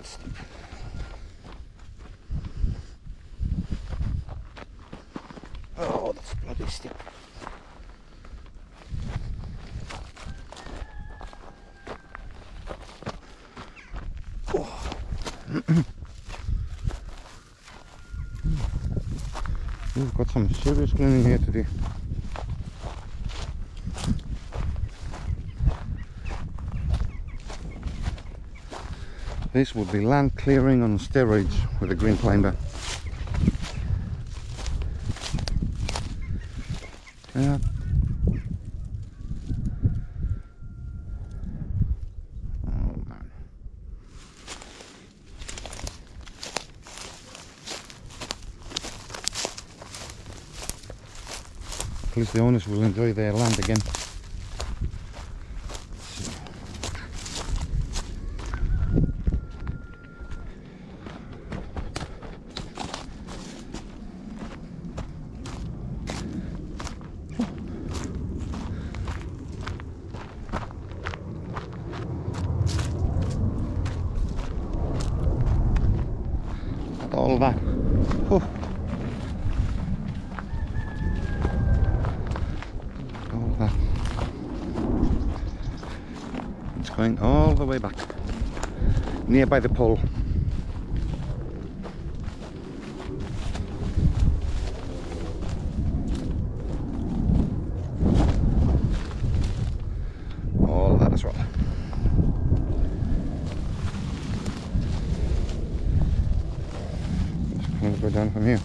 Oh that's. Oh, that's bloody steep. Oh. We've got some serious cleaning here to do. This would be land clearing on steroids with a green climber. Yeah. Oh. At least the owners will enjoy their land again. all that. Oh. All It's going all the way back. Nearby the pole. All that as well. Go down from here.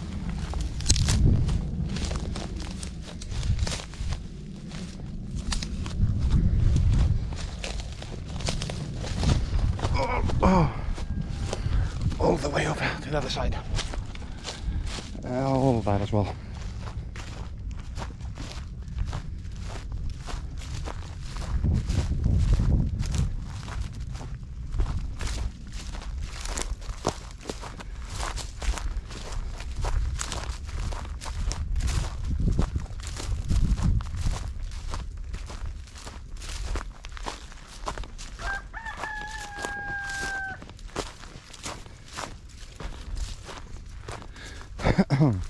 Oh. All the way over to the other side. Uh, all that as well. Down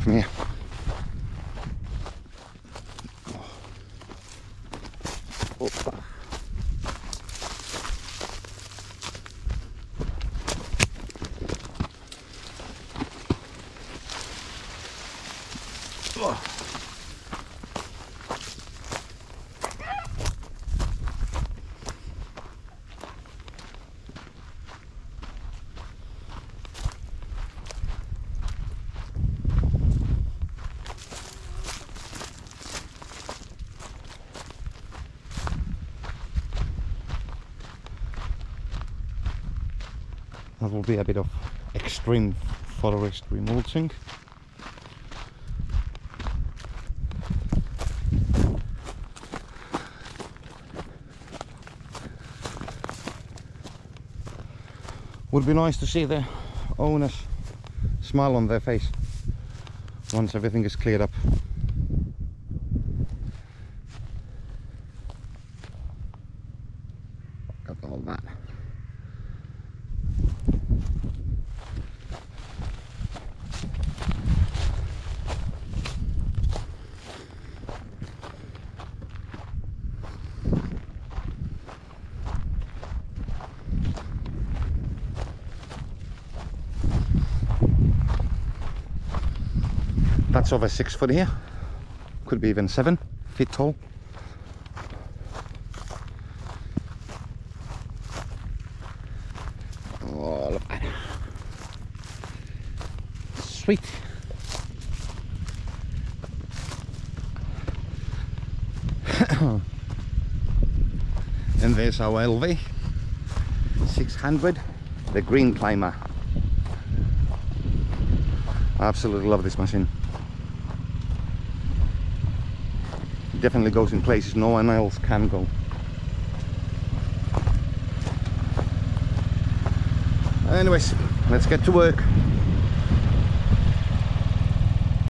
from here. Opa. That will be a bit of extreme forestry mulching. Would be nice to see the owners smile on their face once everything is cleared up. Got all that. That's over six foot here. Could be even seven feet tall. Oh, look at that. Sweet. and there's our LV 600, the green climber. I absolutely love this machine. It definitely goes in places no one else can go. Anyways, let's get to work.